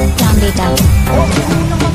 Down, down.